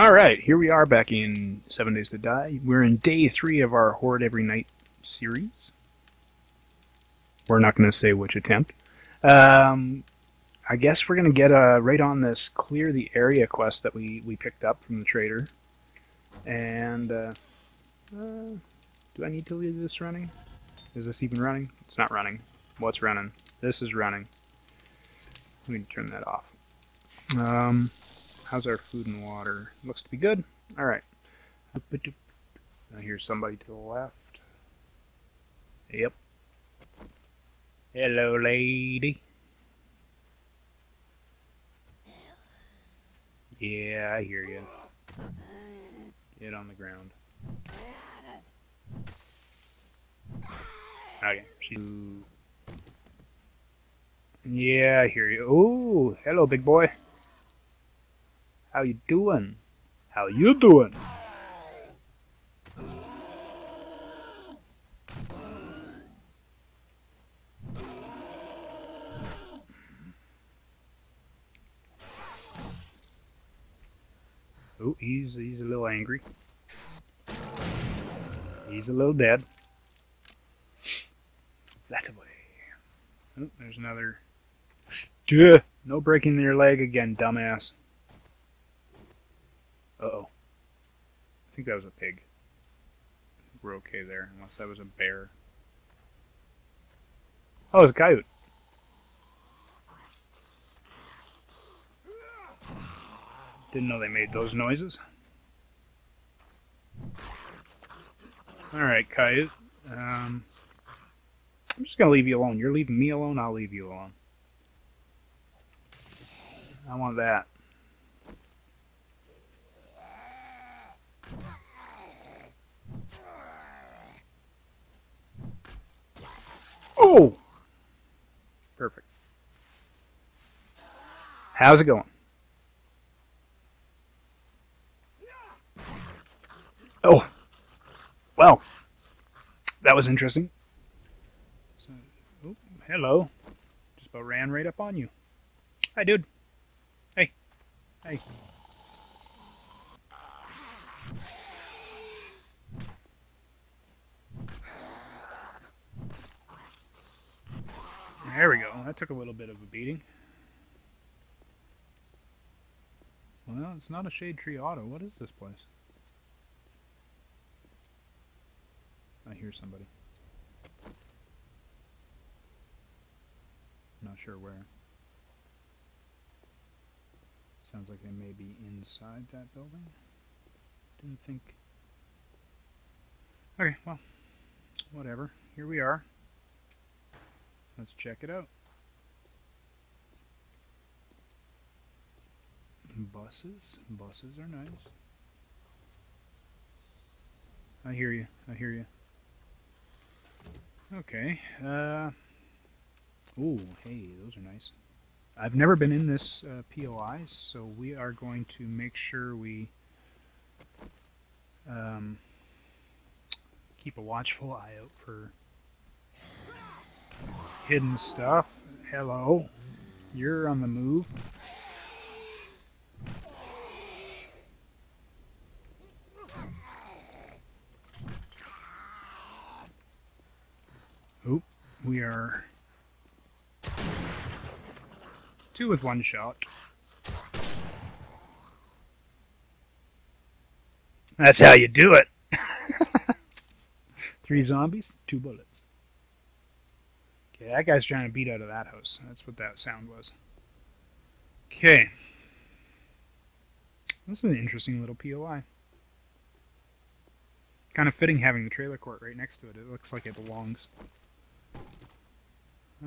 All right, here we are back in Seven Days to Die. We're in day three of our Horde Every Night series. We're not going to say which attempt. Um, I guess we're going to get uh, right on this clear the area quest that we, we picked up from the trader. And uh, uh, do I need to leave this running? Is this even running? It's not running. What's running? This is running. Let me turn that off. Um, how's our food and water? Looks to be good. All right. I hear somebody to the left. Yep. Hello, lady. Yeah, I hear you. Get on the ground. Oh, okay, she. Yeah, I hear you. Ooh, hello, big boy. How you doing? How you doing? Oh, he's he's a little angry. He's a little dead. That way. Oh, there's another. No breaking your leg again, dumbass. Uh oh. I think that was a pig. We're okay there, unless that was a bear. Oh, it's a coyote. Didn't know they made those noises. Alright, coyote. Um, I'm just gonna leave you alone. You're leaving me alone, I'll leave you alone. I want that. Oh! Perfect. How's it going? Oh! Well, that was interesting. So, oh, hello. Just about ran right up on you. Hi, dude. Hey. Hey. There we go. That took a little bit of a beating. Well, it's not a Shade Tree Auto. What is this place? I hear somebody. Not sure where. Sounds like they may be inside that building. Didn't think. Okay, well, whatever. Here we are. Let's check it out. Buses. Buses are nice. I hear you. I hear you. Okay. Uh, ooh, hey, those are nice. I've never been in this uh, POI, so we are going to make sure we um, keep a watchful eye out for hidden stuff. Hello. You're on the move. Oop, we are two with one shot. That's how you do it. Three zombies, two bullets. That guy's trying to beat out of that house. That's what that sound was. Okay. This is an interesting little POI. Kind of fitting having the trailer court right next to it. It looks like it belongs.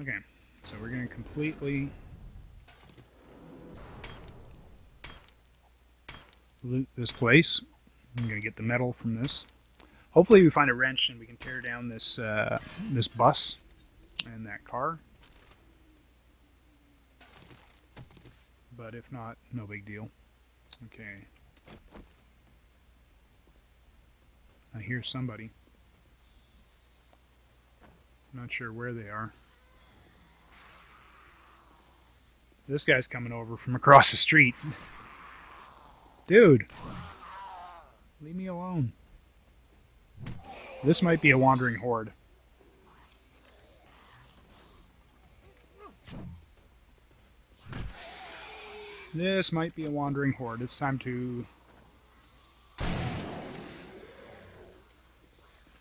Okay, so we're going to completely loot this place. I'm going to get the metal from this. Hopefully we find a wrench and we can tear down this uh, this bus and that car. But if not, no big deal. Okay. I hear somebody. Not sure where they are. This guy's coming over from across the street. Dude. Leave me alone. This might be a wandering horde. This might be a wandering horde. It's time to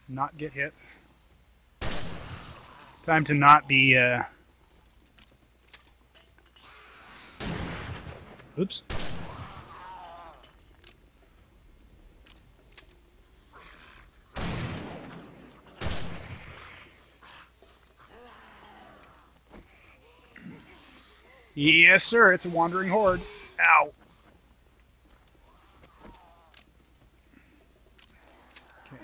not get hit. Time to not be, uh... Oops. Yes, sir, it's a wandering horde. Ow. Okay.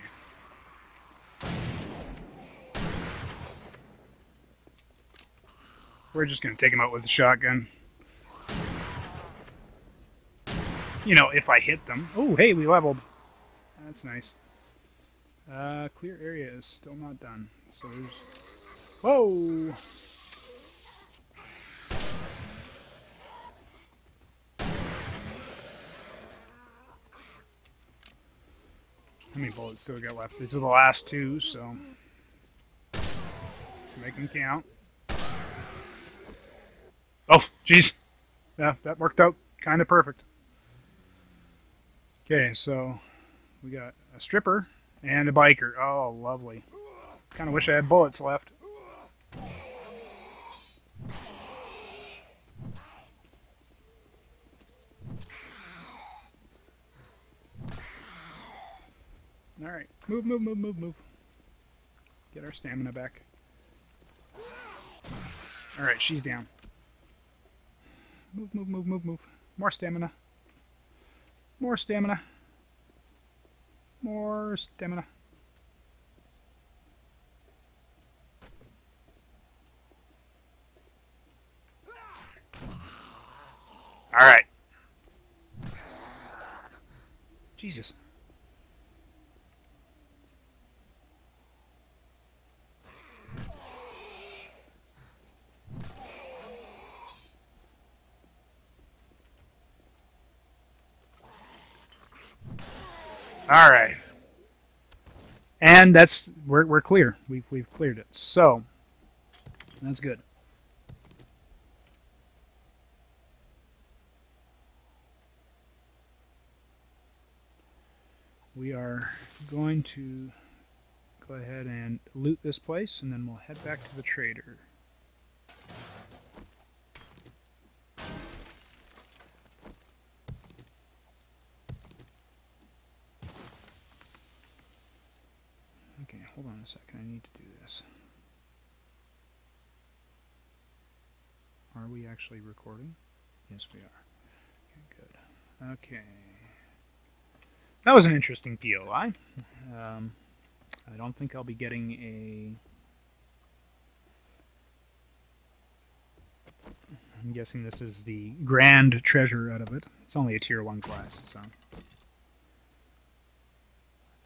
We're just going to take him out with a shotgun. You know, if I hit them. Oh, hey, we leveled. That's nice. Uh, clear area is still not done. So there's... Whoa! How many bullets still got left? These are the last two, so make them count. Oh, jeez. Yeah, that worked out kind of perfect. Okay, so we got a stripper and a biker. Oh, lovely. Kind of wish I had bullets left. Alright, move, move, move, move, move. Get our stamina back. Alright, she's down. Move, move, move, move, move. More stamina. More stamina. More stamina. Alright. Jesus. All right. And that's we're we're clear. We've we've cleared it. So that's good. We are going to go ahead and loot this place and then we'll head back to the trader. Hold on a second, I need to do this. Are we actually recording? Yes, we are. Okay, good. Okay. That was an interesting POI. Um, I don't think I'll be getting a... I'm guessing this is the grand treasure out of it. It's only a tier 1 class, so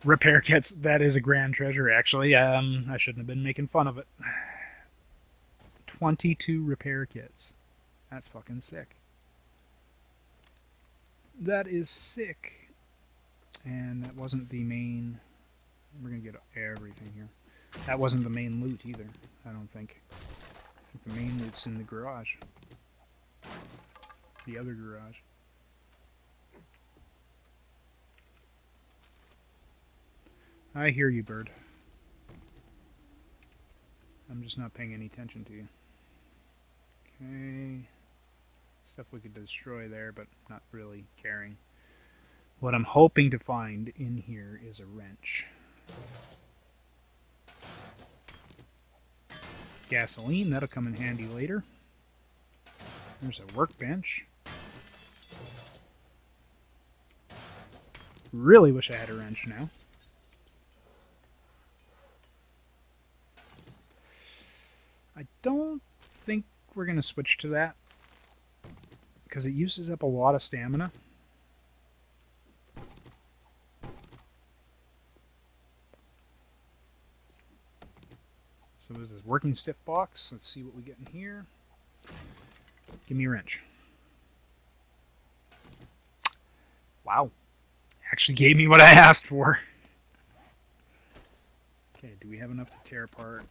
repair kits. That is a grand treasure, actually. Um, I shouldn't have been making fun of it. 22 repair kits. That's fucking sick. That is sick. And that wasn't the main... We're going to get everything here. That wasn't the main loot either, I don't think. I think the main loot's in the garage. The other garage. I hear you, bird. I'm just not paying any attention to you. Okay. Stuff we could destroy there, but not really caring. What I'm hoping to find in here is a wrench. Gasoline, that'll come in handy later. There's a workbench. Really wish I had a wrench now. I don't think we're going to switch to that because it uses up a lot of stamina. So this is working stiff box. Let's see what we get in here. Give me a wrench. Wow. Actually gave me what I asked for. Okay, do we have enough to tear apart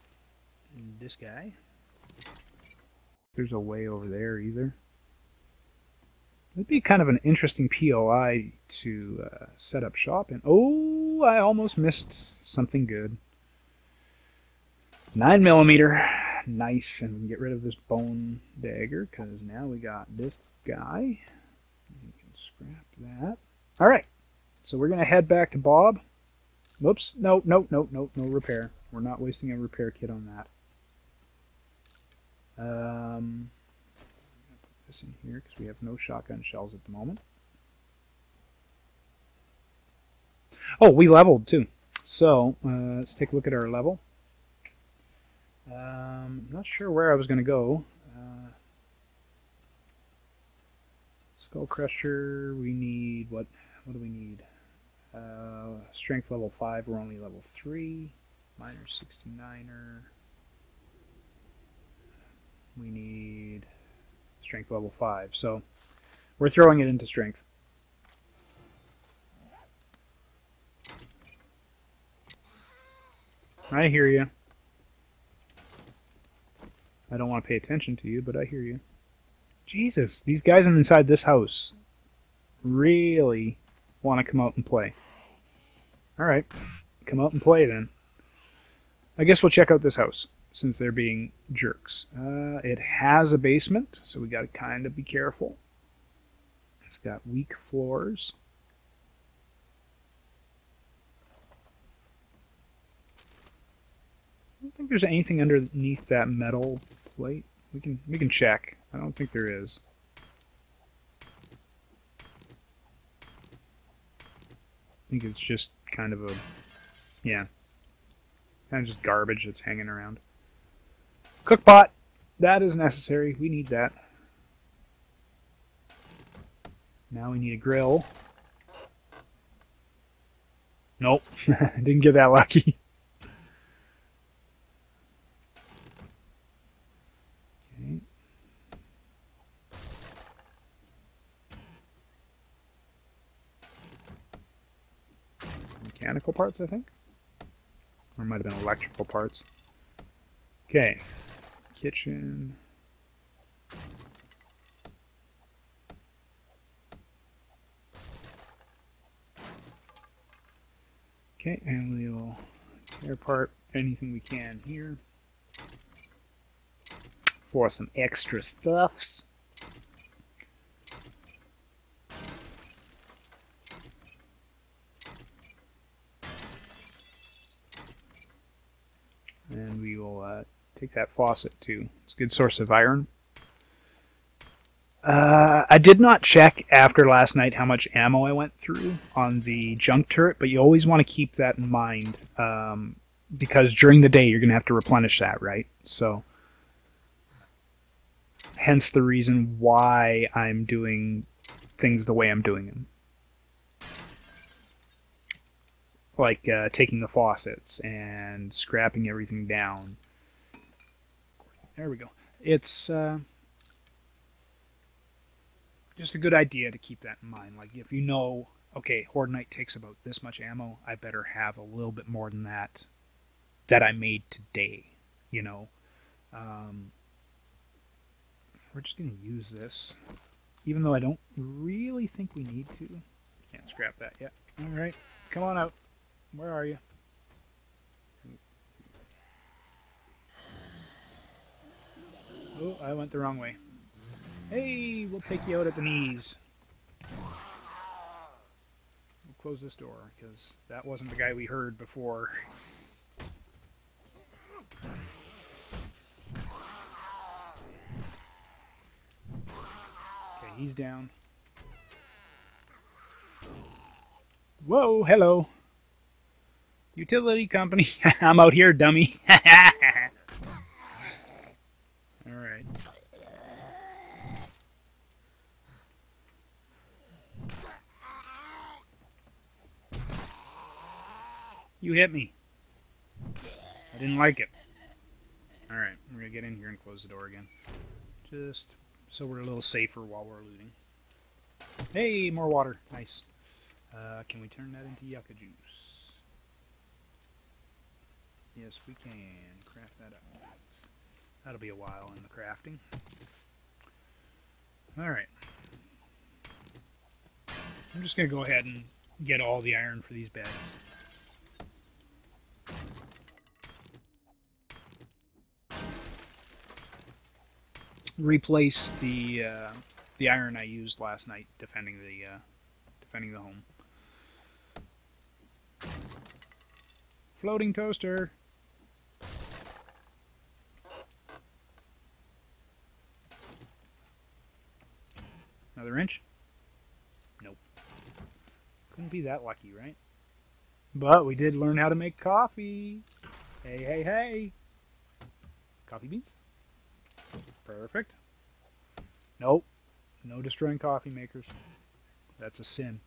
this guy? There's a way over there either. It'd be kind of an interesting POI to uh, set up shop in. Oh, I almost missed something good. 9 millimeter, Nice. And get rid of this bone dagger because now we got this guy. We can scrap that. All right. So we're going to head back to Bob. Whoops. No, no, no, no, no repair. We're not wasting a repair kit on that. Um, put this in here because we have no shotgun shells at the moment. Oh, we leveled too. So uh, let's take a look at our level. Um, not sure where I was going to go. Uh, Skull Crusher, we need, what What do we need? Uh, strength level 5, we're only level 3. Miner 69er. We need strength level 5. So we're throwing it into strength. I hear you. I don't want to pay attention to you, but I hear you. Jesus, these guys inside this house really want to come out and play. Alright, come out and play then. I guess we'll check out this house, since they're being jerks. Uh, it has a basement, so we gotta kind of be careful. It's got weak floors. I don't think there's anything underneath that metal plate. We can we can check. I don't think there is. I think it's just kind of a yeah. Kind of just garbage that's hanging around. Cook pot. That is necessary. We need that. Now we need a grill. Nope. Didn't get that lucky. mechanical parts, I think. Or might have been electrical parts. Okay. Kitchen. Okay, and we'll tear apart anything we can here for some extra stuffs. And we will take that faucet too. It's a good source of iron. Uh, I did not check after last night how much ammo I went through on the junk turret, but you always want to keep that in mind um, because during the day you're going to have to replenish that, right? So, hence the reason why I'm doing things the way I'm doing them. like uh, taking the faucets and scrapping everything down. There we go. It's uh, just a good idea to keep that in mind. Like if you know, okay, Horde Night takes about this much ammo, I better have a little bit more than that that I made today. You know, um, we're just gonna use this, even though I don't really think we need to. Can't scrap that yet. All right, come on out. Where are you? Oh, I went the wrong way. Hey, we'll take you out at the knees. We'll close this door, because that wasn't the guy we heard before. Okay, he's down. Whoa, hello. Utility company. I'm out here, dummy. Alright. You hit me. I didn't like it. Alright, we're gonna get in here and close the door again. Just so we're a little safer while we're looting. Hey, more water. Nice. Uh, can we turn that into yucca juice? Yes, we can. Craft that up. That'll be a while in the crafting. Alright. I'm just going to go ahead and get all the iron for these beds. Replace the uh, the iron I used last night defending the uh, defending the home. Floating toaster. Another inch? Nope. Couldn't be that lucky, right? But we did learn how to make coffee. Hey, hey, hey. Coffee beans? Perfect. Nope. No destroying coffee makers. That's a sin.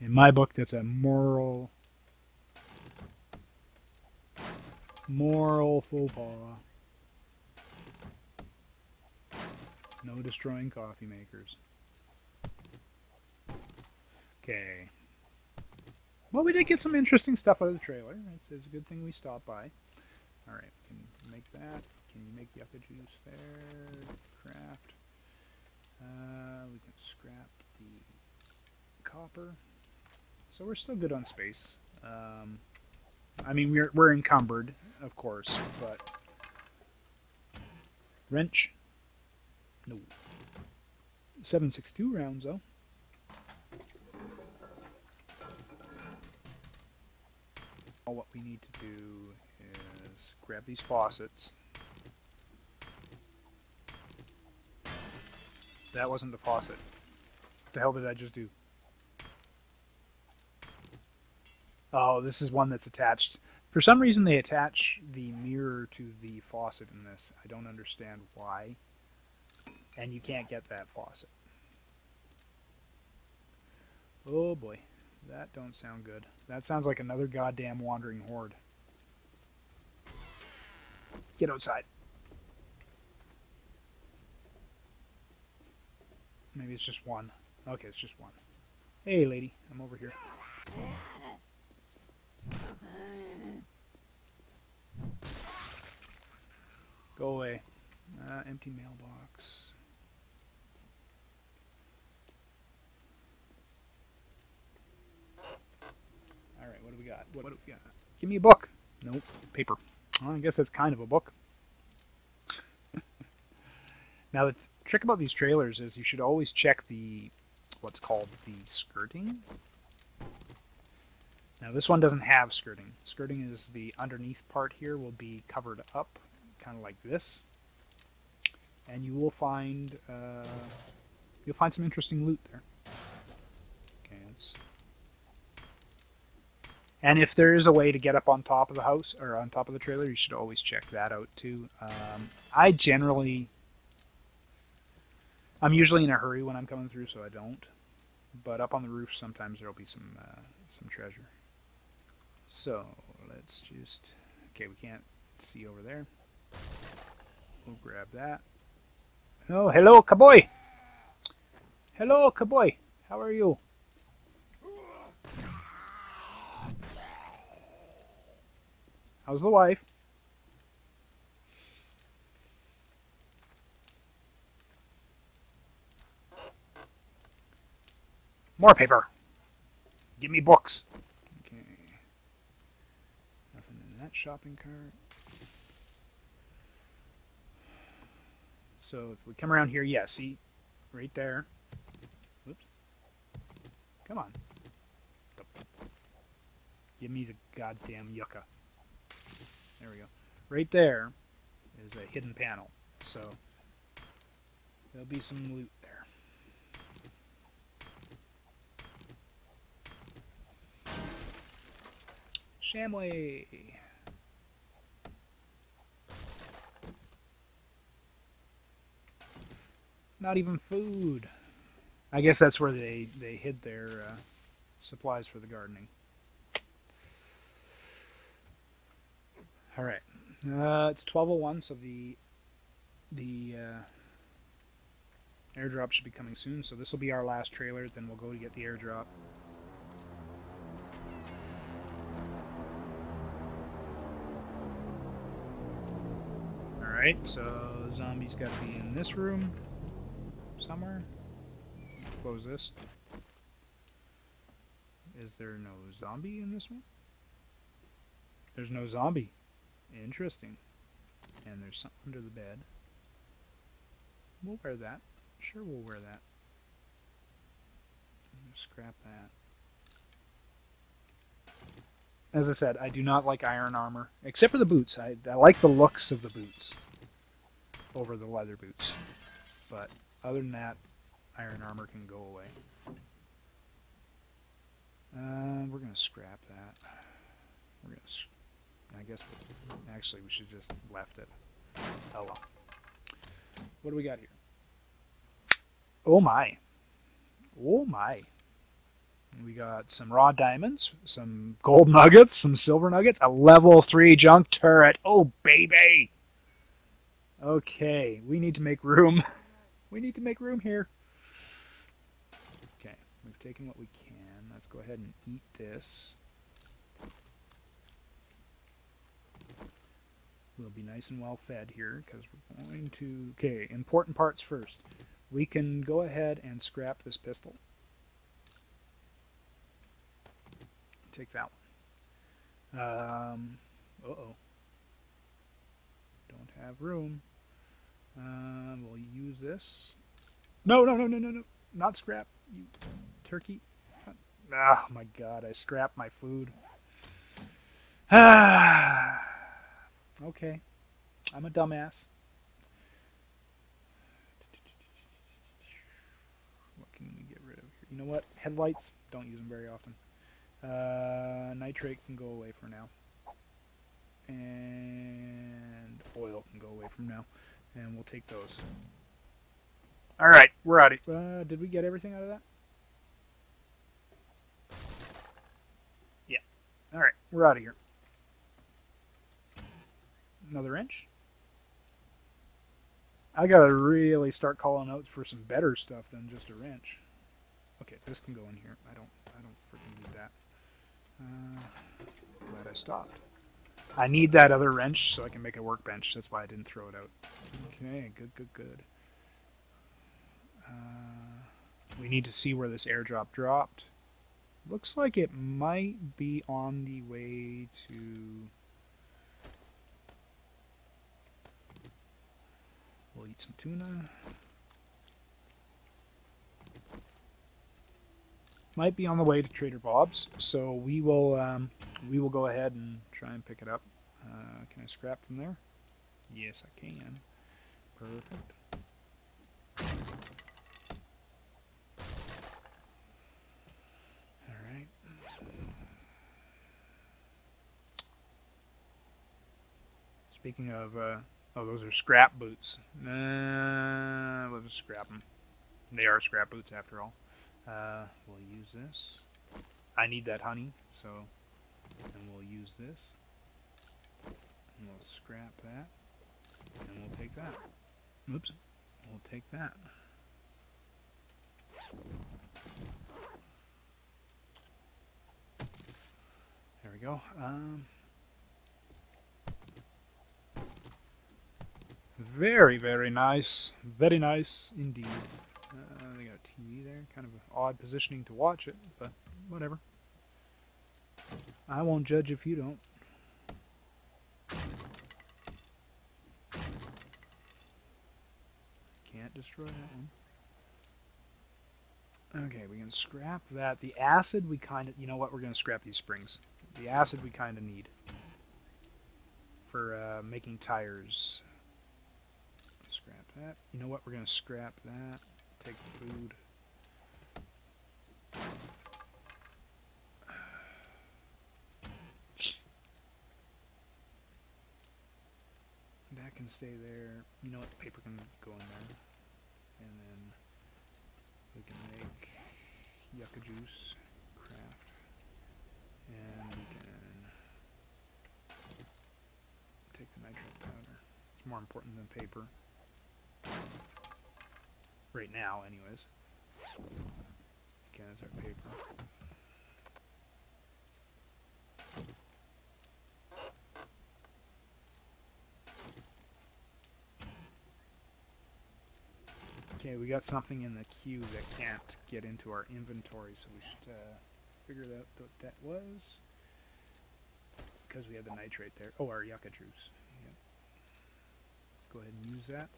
In my book, that's a moral, moral faux pas. No destroying coffee makers. Okay. Well, we did get some interesting stuff out of the trailer. It's, it's a good thing we stopped by. Alright, can make that. Can you make yucca juice there? Craft. Uh, we can scrap the copper. So we're still good on space. Um, I mean, we're, we're encumbered, of course, but... Wrench. No. 762 rounds, though. All what we need to do grab these faucets. That wasn't the faucet. What the hell did I just do? Oh, this is one that's attached. For some reason, they attach the mirror to the faucet in this. I don't understand why. And you can't get that faucet. Oh boy, that don't sound good. That sounds like another goddamn wandering horde. Get outside. Maybe it's just one. Okay, it's just one. Hey, lady, I'm over here. Go away. Uh, empty mailbox. Alright, what do we got? What do we got? Give me a book. Nope. Paper. Well, I guess that's kind of a book. now, the trick about these trailers is you should always check the what's called the skirting. Now this one doesn't have skirting. Skirting is the underneath part here will be covered up, kind of like this. And you will find uh, you'll find some interesting loot there. Okay, let's... And if there is a way to get up on top of the house or on top of the trailer, you should always check that out too. Um, I generally, I'm usually in a hurry when I'm coming through, so I don't. But up on the roof, sometimes there'll be some uh, some treasure. So let's just, okay, we can't see over there. We'll grab that. Oh, hello, cowboy. Hello, cowboy. How are you? How's the wife? More paper. Give me books. Okay. Nothing in that shopping cart. So if we come around here, yeah, see, right there. Whoops. Come on. Give me the goddamn yucca. There we go. Right there is a hidden panel. So there'll be some loot there. Shamway. Not even food. I guess that's where they, they hid their uh, supplies for the gardening. All right. Uh, it's 1201, so the the uh, Airdrop should be coming soon, so this will be our last trailer, then we'll go to get the airdrop. Alright, so zombies gotta be in this room somewhere. Close this. Is there no zombie in this one? There's no zombie. Interesting. And there's something under the bed. We'll wear that. Sure, we'll wear that. Scrap that. As I said, I do not like iron armor, except for the boots. I, I like the looks of the boots over the leather boots. But other than that, iron armor can go away. Uh, we're gonna scrap that. We're gonna. I guess. We, actually, we should just left it. Oh well. What do we got here? Oh my. Oh my. We got some raw diamonds, some gold nuggets, some silver nuggets, a level 3 junk turret. Oh, baby! Okay, we need to make room. we need to make room here. Okay, we've taken what we can. Let's go ahead and eat this. We'll be nice and well fed here because we're going to... Okay, important parts first. We can go ahead and scrap this pistol. Take that one. Um, uh-oh. Don't have room. Uh, we'll use this. No, no, no, no, no, no. Not scrap, you turkey. Oh my god, I scrapped my food. Ah. Okay. I'm a dumbass. What can we get rid of here? You know what? Headlights, don't use them very often. Uh, nitrate can go away for now. And oil can go away from now. And we'll take those. Alright, we're out of uh, Did we get everything out of that? Yeah. Alright, we're out of here. Another inch? I gotta really start calling out for some better stuff than just a wrench. Okay, this can go in here. I don't I don't freaking need that. Uh, glad I stopped. I need that other wrench so I can make a workbench. That's why I didn't throw it out. Okay, good, good, good. Uh, we need to see where this airdrop dropped. Looks like it might be on the way to... We'll eat some tuna. Might be on the way to Trader Bob's, so we will um, we will go ahead and try and pick it up. Uh, can I scrap from there? Yes, I can. Perfect. Speaking of, uh, oh, those are scrap boots. Uh, let's just scrap them. They are scrap boots after all. Uh, we'll use this. I need that honey, so, and we'll use this. And we'll scrap that. And we'll take that. Oops. We'll take that. There we go. Um, very, very nice. Very nice indeed. Uh, they got a TV there. Kind of an odd positioning to watch it, but whatever. I won't judge if you don't. Can't destroy that one. Okay, we can scrap that. The acid we kind of... You know what? We're going to scrap these springs. The acid we kind of need for uh, making tires. That. You know what? We're going to scrap that. Take the food. That can stay there. You know what? The paper can go in there. And then we can make yucca juice, craft, and we can take the nitrate powder. It's more important than paper. Right now, anyways. That's our paper. Okay, we got something in the queue that can't get into our inventory, so we should uh, figure out what that was. Because we have the nitrate there. Oh, our yucca juice. Yep. Go ahead and use that.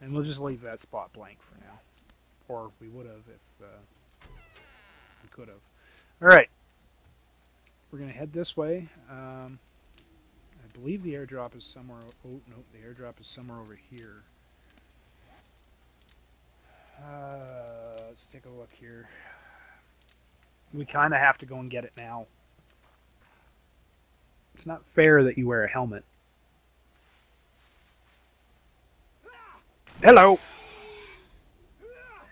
And we'll just leave that spot blank for now. Or we would have if uh, we could have. Alright. We're going to head this way. Um, I believe the airdrop is somewhere... Oh, no, the airdrop is somewhere over here. Uh, let's take a look here. We kind of have to go and get it now. It's not fair that you wear a helmet. Hello!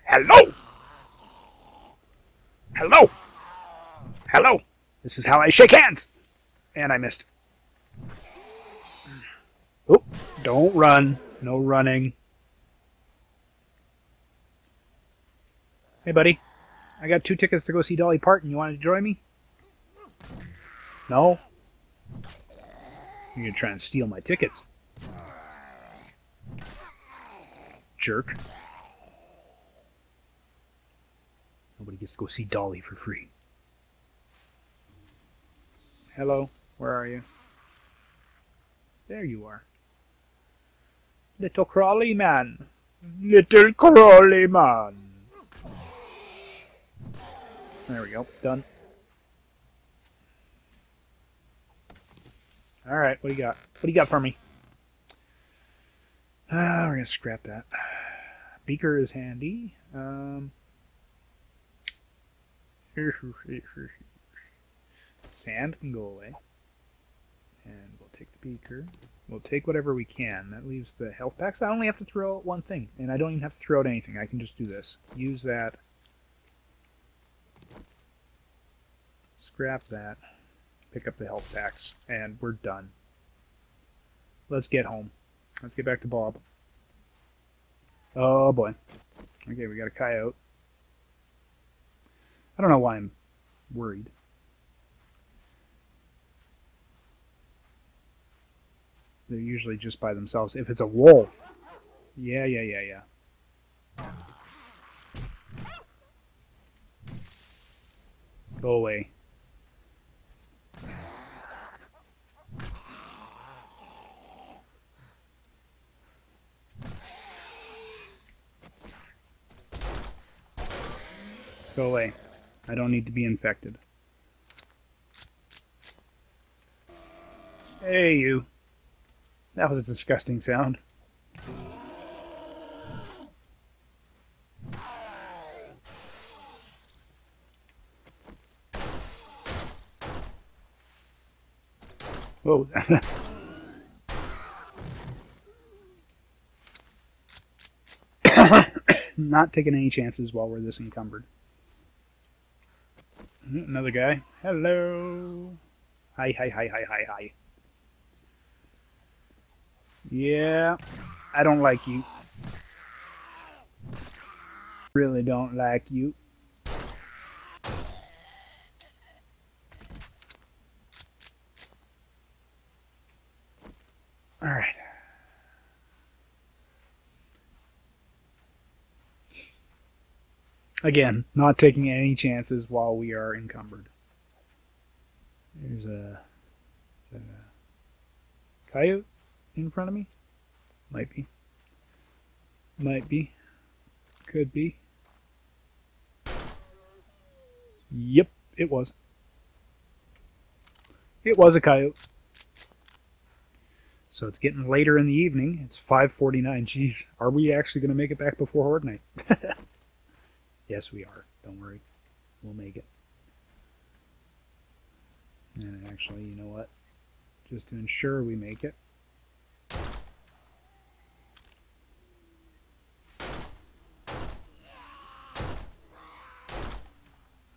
Hello! Hello! Hello! This is how I shake hands! And I missed. Oh, don't run. No running. Hey, buddy. I got two tickets to go see Dolly Parton. You want to join me? No? You're going to try and steal my tickets. Jerk. Nobody gets to go see Dolly for free. Hello, where are you? There you are. Little crawly man. Little crawly man. There we go. Done. Alright, what do you got? What do you got for me? Ah, we're gonna scrap that. Beaker is handy. Um, sand can go away. And we'll take the beaker. We'll take whatever we can. That leaves the health packs. I only have to throw out one thing. And I don't even have to throw out anything. I can just do this. Use that. Scrap that. Pick up the health packs. And we're done. Let's get home. Let's get back to Bob. Oh boy. Okay, we got a coyote. I don't know why I'm worried. They're usually just by themselves. If it's a wolf. Yeah, yeah, yeah, yeah. Go away. Go away. I don't need to be infected. Hey, you. That was a disgusting sound. Whoa. Not taking any chances while we're this encumbered. Hmm, another guy. Hello. Hi, hi, hi, hi, hi, hi. Yeah, I don't like you. Really don't like you. Alright. Again, not taking any chances while we are encumbered. There's a, a coyote in front of me. Might be. Might be. Could be. Yep, it was. It was a coyote. So it's getting later in the evening. It's 5:49. Jeez, are we actually going to make it back before Horde Night? Yes, we are. Don't worry. We'll make it. And actually, you know what? Just to ensure we make it.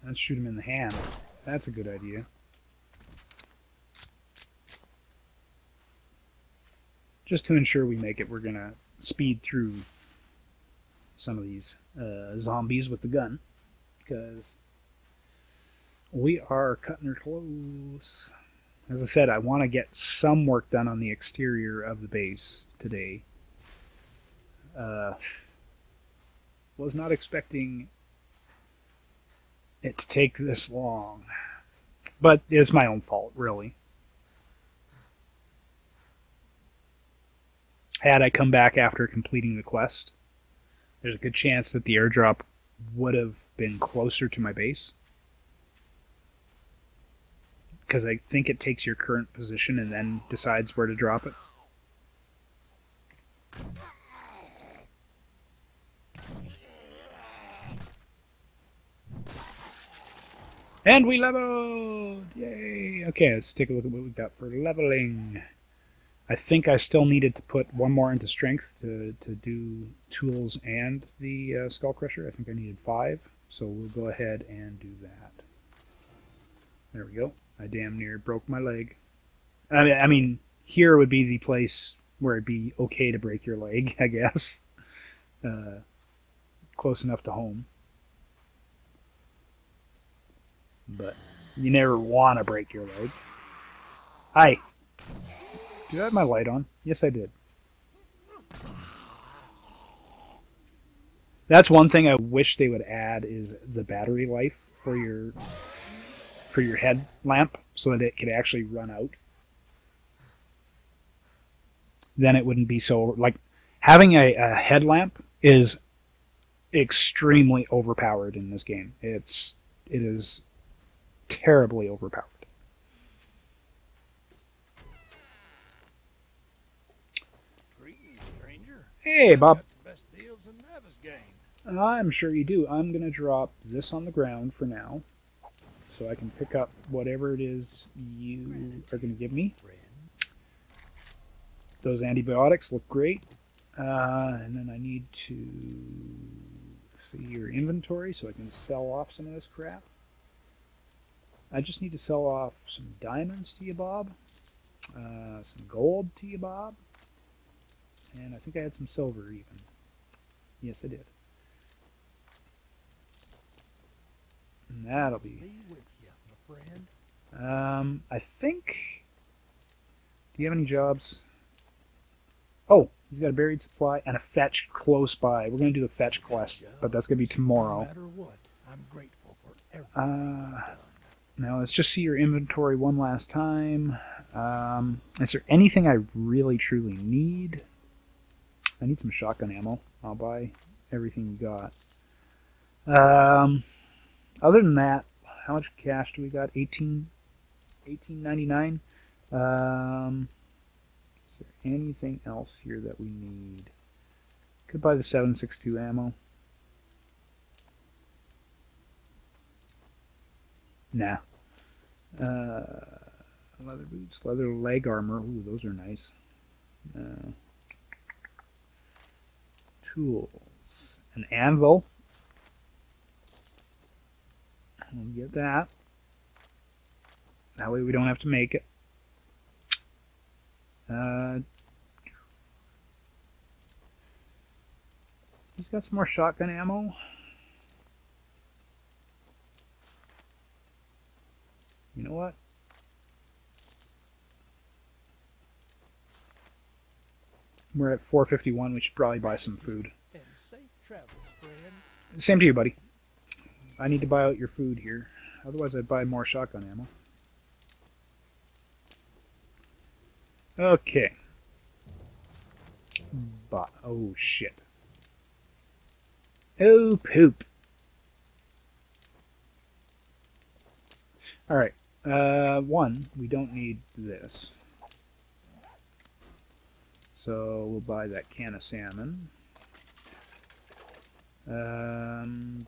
Let's shoot him in the hand. That's a good idea. Just to ensure we make it, we're going to speed through some of these uh, zombies with the gun because we are cutting her close. As I said, I want to get some work done on the exterior of the base today. Uh, was not expecting it to take this long, but it's my own fault, really. Had I come back after completing the quest, there's a good chance that the airdrop would have been closer to my base. Because I think it takes your current position and then decides where to drop it. And we leveled! Yay! Okay, let's take a look at what we've got for leveling. I think I still needed to put one more into strength to, to do tools and the uh, skull crusher. I think I needed five, so we'll go ahead and do that. There we go. I damn near broke my leg. I mean, I mean, here would be the place where it'd be okay to break your leg, I guess. Uh, close enough to home. But you never want to break your leg. Hi. Did I have my light on? Yes, I did. That's one thing I wish they would add is the battery life for your for your headlamp so that it could actually run out. Then it wouldn't be so like having a, a headlamp is extremely overpowered in this game. It's it is terribly overpowered. Hey, Bob. Best deals in Navezgane. I'm sure you do. I'm going to drop this on the ground for now so I can pick up whatever it is you are going to give me. Those antibiotics look great. Uh, and then I need to see your inventory so I can sell off some of this crap. I just need to sell off some diamonds to you, Bob. Uh, some gold to you, Bob. And I think I had some silver even. Yes, I did. And that'll be. Me with you, my friend. Um, I think. Do you have any jobs? Oh, he's got a buried supply and a fetch close by. We're gonna do the fetch quest, but that's gonna be No tomorrow. matter what, I'm grateful for everything Uh. Now let's just see your inventory one last time. Um, is there anything I really truly need? I need some shotgun ammo. I'll buy everything you got. Um, other than that, how much cash do we got? 18, 18.99. Um, is there anything else here that we need? Could buy the 7.62 ammo. Nah. Uh, leather boots, leather leg armor. Ooh, those are nice. Uh, tools. An anvil. We'll get that. That way we don't have to make it. Uh, he's got some more shotgun ammo. You know what? We're at 451. We should probably buy some food. And safe travels, friend. Same to you, buddy. I need to buy out your food here. Otherwise, I'd buy more shotgun ammo. Okay. But, oh shit. Oh poop. Alright. Uh, one, we don't need this. So we'll buy that can of salmon. Um,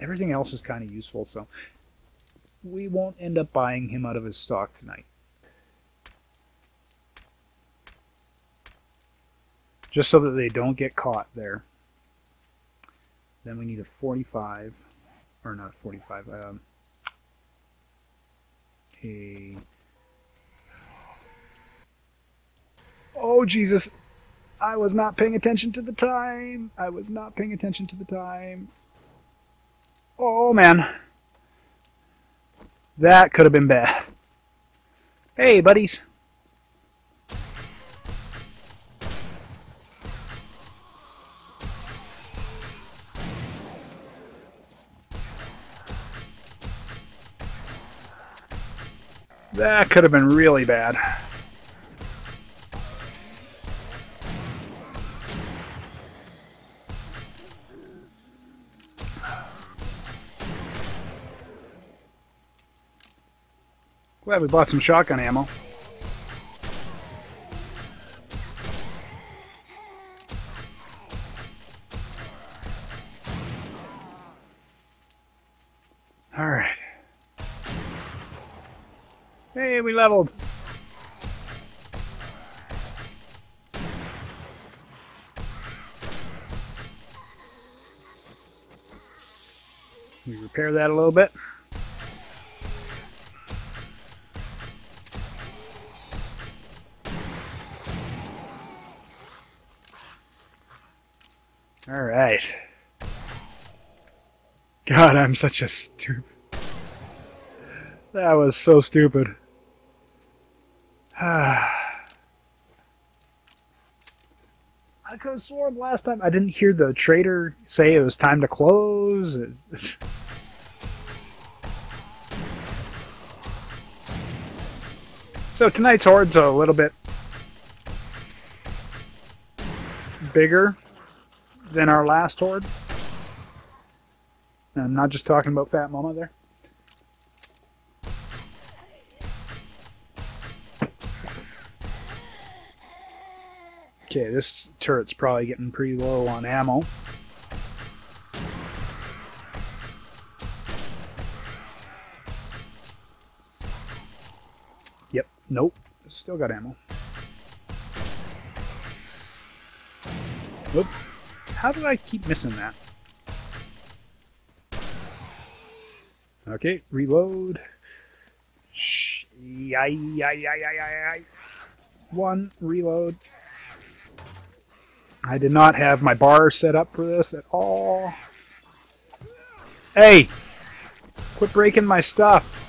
Everything else is kind of useful, so we won't end up buying him out of his stock tonight. Just so that they don't get caught there. Then we need a 45, or not a 45, um, a Oh, Jesus! I was not paying attention to the time. I was not paying attention to the time. Oh man. That could have been bad. Hey, buddies. That could have been really bad. Glad we bought some shotgun ammo. Alright. Hey, we leveled. We repair that a little bit. God, I'm such a stupid. That was so stupid. I could have sworn last time I didn't hear the trader say it was time to close. So tonight's horde's a little bit bigger than our last horde. And I'm not just talking about Fat Mama there. Okay, this turret's probably getting pretty low on ammo. Yep, nope, still got ammo. Whoop. How did I keep missing that? Okay, reload. Shh. One, reload. I did not have my bar set up for this at all. Hey! Quit breaking my stuff.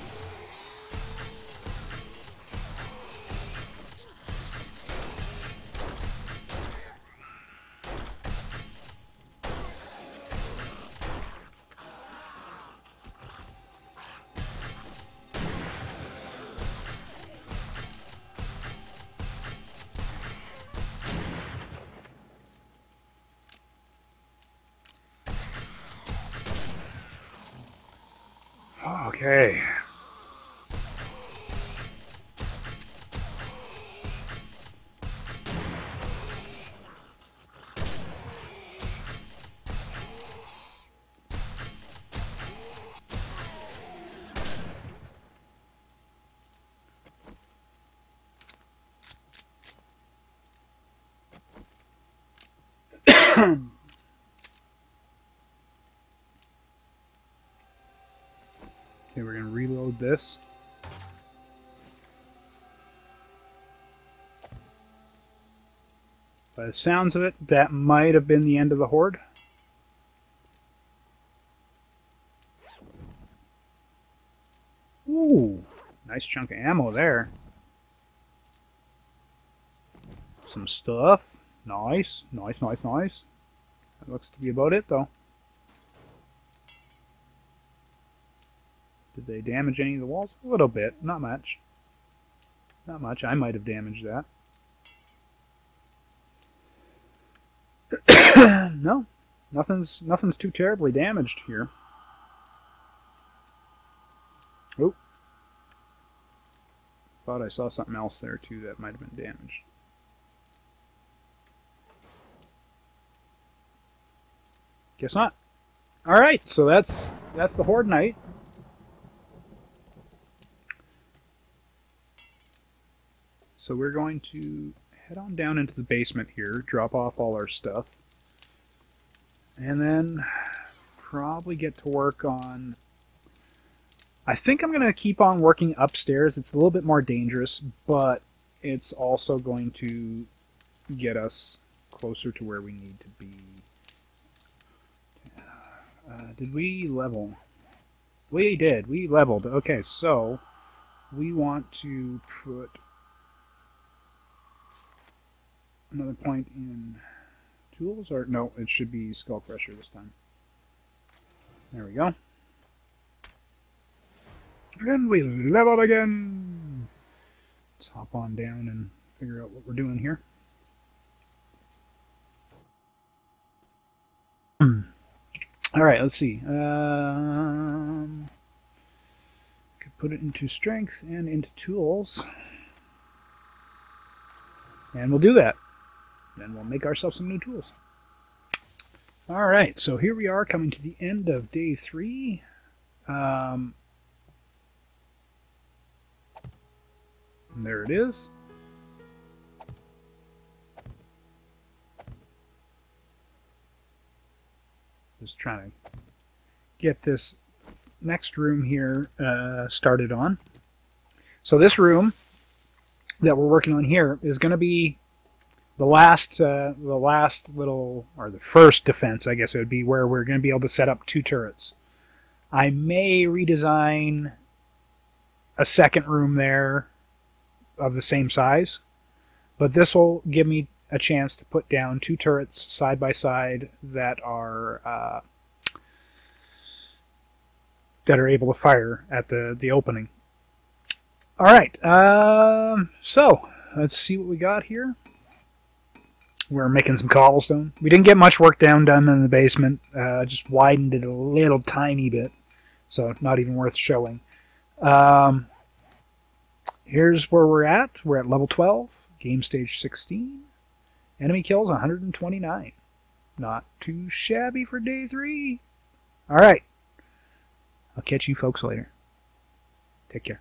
Okay, we're gonna reload this. By the sounds of it, that might have been the end of the horde. Ooh, nice chunk of ammo there. Some stuff. Nice, nice, nice, nice. That looks to be about it, though. Did they damage any of the walls? A little bit, not much. Not much. I might have damaged that. no, nothing's nothing's too terribly damaged here. Oh, thought I saw something else there too that might have been damaged. Guess not. All right, so that's that's the horde Night. So we're going to head on down into the basement here, drop off all our stuff, and then probably get to work on. I think I'm going to keep on working upstairs. It's a little bit more dangerous, but it's also going to get us closer to where we need to be. Uh, did we level? We did. We leveled. Okay, so we want to put another point in tools, or no, it should be skull crusher this time. There we go. And we leveled again. Let's hop on down and figure out what we're doing here. All right, let's see. Um, could put it into strength and into tools. And we'll do that. Then we'll make ourselves some new tools. All right, so here we are coming to the end of day three. Um, there it is. Just trying to get this next room here uh, started on. So this room that we're working on here is going to be the last, uh, the last little, or the first defense, I guess it would be where we're going to be able to set up two turrets. I may redesign a second room there of the same size, but this will give me a chance to put down two turrets side by side that are uh, that are able to fire at the the opening. All right, um, so let's see what we got here. We're making some cobblestone. We didn't get much work down done in the basement. Uh, just widened it a little tiny bit, so not even worth showing. Um, here's where we're at. We're at level 12, game stage 16. Enemy kills 129. Not too shabby for day three. All right. I'll catch you folks later. Take care.